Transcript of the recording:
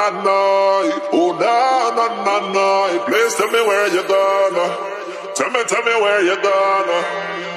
na night, oh na na na na, Please tell me where you gonna. Tell me, tell me where you gonna.